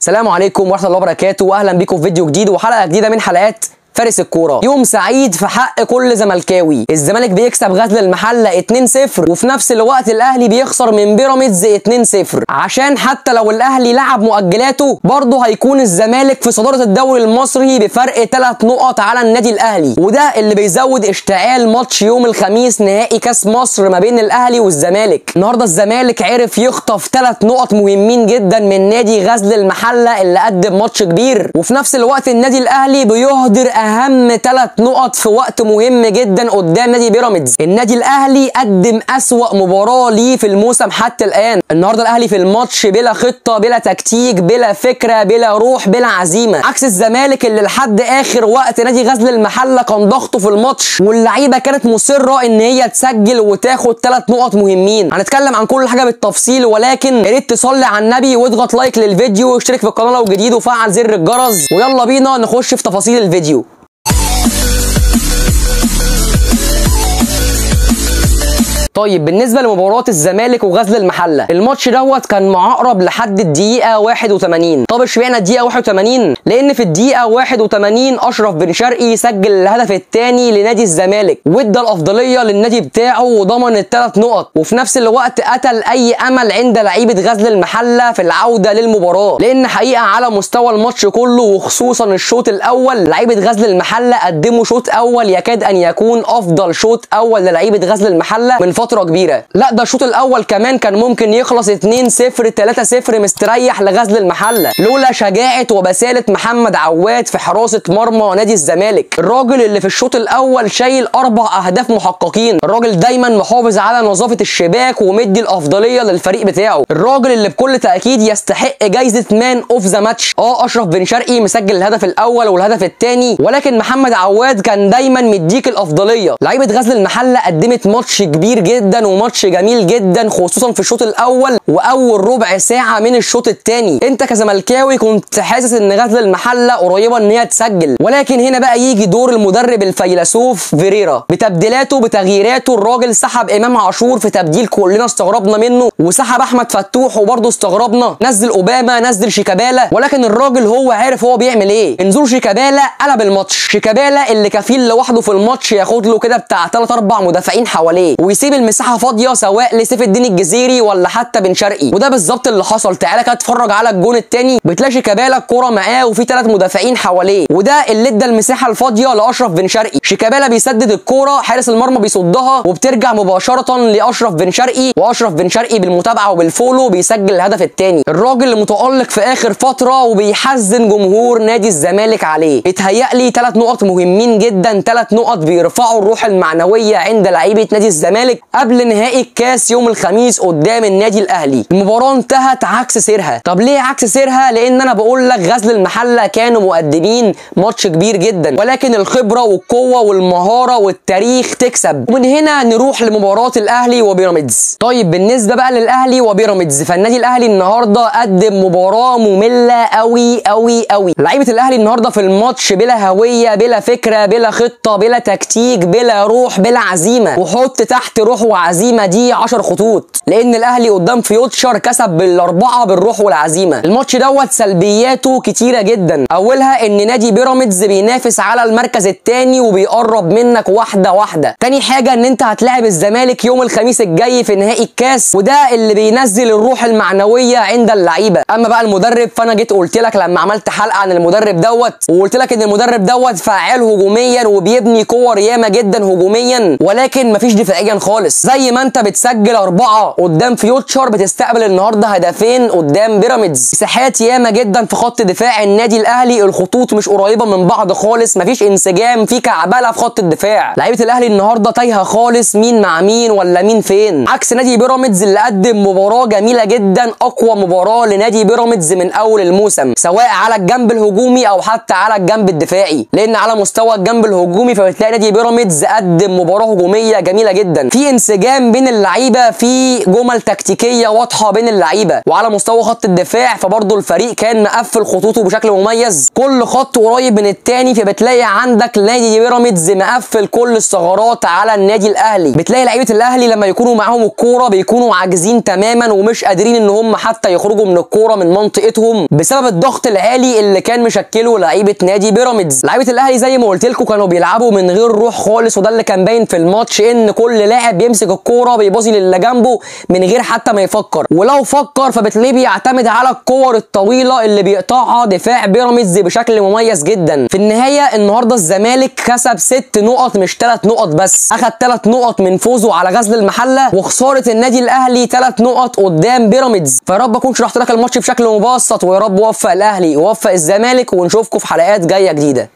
السلام عليكم ورحمة الله وبركاته واهلا بيكم في فيديو جديد وحلقة جديدة من حلقات فارس الكورة. يوم سعيد في حق كل زملكاوي. الزمالك بيكسب غزل المحلة 2-0 وفي نفس الوقت الأهلي بيخسر من بيراميدز 2-0 عشان حتى لو الأهلي لعب مؤجلاته برضه هيكون الزمالك في صدارة الدوري المصري بفرق 3 نقط على النادي الأهلي. وده اللي بيزود اشتعال ماتش يوم الخميس نهائي كأس مصر ما بين الأهلي والزمالك. النهارده الزمالك عرف يخطف 3 نقط مهمين جدا من نادي غزل المحلة اللي قدم ماتش كبير. وفي نفس الوقت النادي الأهلي بيهدر أهم ثلاث نقط في وقت مهم جدا قدام نادي بيراميدز. النادي الأهلي قدم أسوأ مباراة ليه في الموسم حتى الآن. النهارده الأهلي في الماتش بلا خطة بلا تكتيك بلا فكرة بلا روح بلا عزيمة. عكس الزمالك اللي لحد آخر وقت نادي غزل المحلة كان ضغطه في الماتش. واللعيبة كانت مصرة إن هي تسجل وتاخد ثلاث نقط مهمين. هنتكلم عن كل حاجة بالتفصيل ولكن يا ريت تصلي على النبي واضغط like للفيديو واشترك في القناة لو جديد وفعل زر الجرس. ويلا بينا نخش في تفاصيل الفيديو. طيب بالنسبة لمباراة الزمالك وغزل المحلة الماتش دوت كان معقرب لحد الدقيقة 81 طب اشمعنى الدقيقة 81 لأن في الدقيقة 81 أشرف بن شرقي سجل الهدف الثاني لنادي الزمالك وادى الأفضلية للنادي بتاعه وضمن الثلاث نقط وفي نفس الوقت قتل أي أمل عند لعيبة غزل المحلة في العودة للمباراة. لأن حقيقة على مستوى الماتش كله وخصوصا الشوط الأول لعيبة غزل المحلة قدموا شوط أول يكاد أن يكون أفضل شوط أول للعيبة غزل المحلة من فترة كبيرة. لا ده الشوط الأول كمان كان ممكن يخلص 2-0 3-0 مستريح لغزل المحلة. لولا شجاعة وبسالة محمد عواد في حراسة مرمى نادي الزمالك. الراجل اللي في الشوط الأول شايل أربع أهداف محققين. الراجل دايما محافظ على نظافة الشباك ومدي الأفضلية للفريق بتاعه. الراجل اللي بكل تأكيد يستحق جايزة man of the match آه أشرف بن شرقي مسجل الهدف الأول والهدف الثاني. ولكن محمد عواد كان دايما مديك الأفضلية. لعيبة غزل المحلة قدمت ماتش كبير جدا. وماتش جميل جدا خصوصا في الشوط الأول وأول ربع ساعة من الشوط الثاني انت كزملكاوي كنت حاسس إن غزل المحلة قريبه إن هي تسجل. ولكن هنا بقى يجي دور المدرب الفيلسوف فيريرا. بتبديلاته بتغييراته الراجل سحب إمام عاشور في تبديل كلنا استغربنا منه وسحب أحمد فتوح وبرضه استغربنا. نزل أوباما نزل شيكابالا ولكن الراجل هو عارف هو بيعمل إيه. نزول شيكابالا قلب الماتش. شيكابالا اللي كفيل لوحده في الماتش ياخد له كده بتاع 3 4 مدافعين حواليه ويسيب المساحة فاضية سواء لسيف الدين الجزيري ولا حتى بن شرقي. وده بالظبط اللي حصل. تعالى كده اتفرج على الجون الثاني بتلاقي شيكابالا الكوره معاه وفي ثلاث مدافعين حواليه. وده اللي ادى المساحة الفاضية لأشرف بن شرقي. شيكابالا بيسدد الكوره حارس المرمى بيصدها وبترجع مباشرة لأشرف بن شرقي. وأشرف بن شرقي بالمتابعة وبالفولو بيسجل الهدف الثاني الراجل اللي متألق في آخر فترة وبيحزن جمهور نادي الزمالك عليه. اتهيأ لي ثلاث نقط مهمين جدا ثلاث نقط بيرفعوا الروح المعنوية عند لعيبة نادي الزمالك. قبل نهائي الكاس يوم الخميس قدام النادي الأهلي. المباراة انتهت عكس سيرها. طب ليه عكس سيرها؟ لأن أنا بقول لك غزل المحلة كانوا مقدمين ماتش كبير جدا. ولكن الخبرة والقوة والمهارة والتاريخ تكسب. ومن هنا نروح لمباراة الأهلي وبيراميدز. طيب بالنسبة بقى للأهلي وبيراميدز فالنادي الأهلي النهارده قدم مباراة مملة قوي قوي قوي لعيبة الأهلي النهارده في الماتش بلا هوية بلا فكرة بلا خطة بلا تكتيك بلا روح بلا عزيمة. وحط تحت روح وعزيمة دي 10 خطوط. لأن الأهلي قدام Future كسب بالأربعة بالروح والعزيمة. الماتش دوت سلبياته كتيرة جدا. أولها إن نادي بيراميدز بينافس على المركز الثاني وبيقرب منك واحدة واحدة. تاني حاجة إن أنت هتلاعب الزمالك يوم الخميس الجاي في نهائي الكاس وده اللي بينزل الروح المعنوية عند اللعيبة. أما بقى المدرب فأنا جيت قلت لك لما عملت حلقة عن المدرب دوت وقلت لك إن المدرب دوت فعال هجوميا وبيبني كور ياما جدا هجوميا ولكن مفيش دفاعيا خالص زي ما انت بتسجل أربعة قدام فيوتشر بتستقبل النهارده هدفين قدام بيراميدز. مساحات ياما جدا في خط دفاع النادي الأهلي. الخطوط مش قريبة من بعض خالص. مفيش انسجام في كعبله في خط الدفاع. لعيبة الأهلي النهارده تايهة خالص. مين مع مين ولا مين فين؟ عكس نادي بيراميدز اللي قدم مباراة جميلة جدا أقوى مباراة لنادي بيراميدز من أول الموسم سواء على الجنب الهجومي أو حتى على الجنب الدفاعي. لأن على مستوى الجنب الهجومي فبتلاقي نادي بيراميدز قدم مباراة هجومية جميلة جدا. في انسجام بين اللعيبة في جمل تكتيكية واضحة بين اللعيبة وعلى مستوى خط الدفاع فبرضه الفريق كان مقفل خطوطه بشكل مميز. كل خط قريب من التاني فبتلاقي عندك نادي بيراميدز مقفل كل الثغرات على النادي الأهلي. بتلاقي لعيبة الأهلي لما يكونوا معاهم الكورة بيكونوا عاجزين تماما ومش قادرين إن هم حتى يخرجوا من الكورة من منطقتهم بسبب الضغط العالي اللي كان مشكله لعيبة نادي بيراميدز. لعيبة الأهلي زي ما قلت لكم كانوا بيلعبوا من غير روح خالص وده اللي كان باين في الماتش إن كل لاعب بيمسك الكورة بيباصي للي جنبه من غير حتى ما يفكر. ولو فكر فبتلاقيه بيعتمد على الكور الطويلة اللي بيقطعها دفاع بيراميدز بشكل مميز جدا. في النهاية النهارده الزمالك كسب ست نقط مش ثلاث نقط بس. اخد ثلاث نقط من فوزه على غزل المحلة وخسارة النادي الأهلي ثلاث نقط قدام بيراميدز. فيا رب أكون شرحت لك الماتش بشكل مبسط ويا رب وفق الأهلي ووفق الزمالك ونشوفكم في حلقات جاية جديدة.